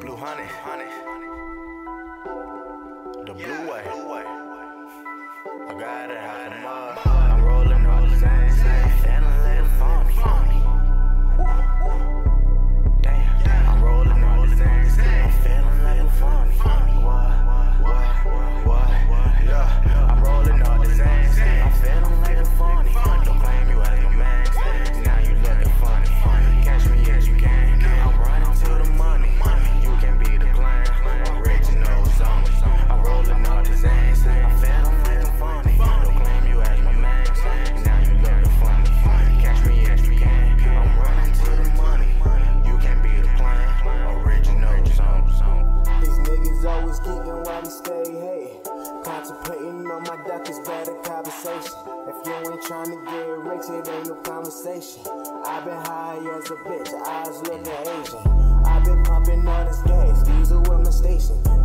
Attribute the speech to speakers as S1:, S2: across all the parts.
S1: Blue honey, honey. The blue way. I got it,
S2: honey. Always geeking while we stay hey. Contemplating on my duck is better conversation. If you ain't trying to get rich, it ain't no conversation. I've been high as a bitch, eyes looking Asian. I've been pumping all this gas, diesel with my station.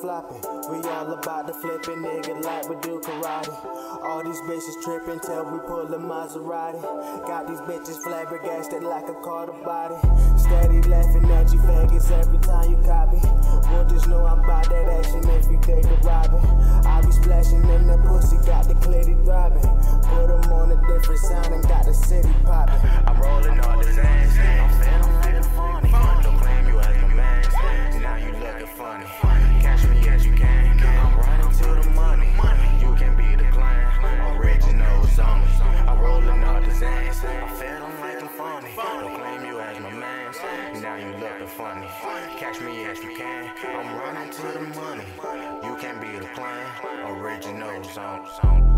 S2: Flopping. We all about to flip it, nigga, like we do karate. All these bitches tripping till we pull a Maserati. Got these bitches flabbergasted like a Carter body. Steady laughing at you faggots every time you copy. Well, just know I'm about that action if you take a robbing. I be splashing in that pussy, got the clitty throbbing. The
S1: same. I'm I'm funny. Don't claim you as my man. Now you looking funny. Catch me as you can. I'm running to the money. You can't be the clan. Original zone.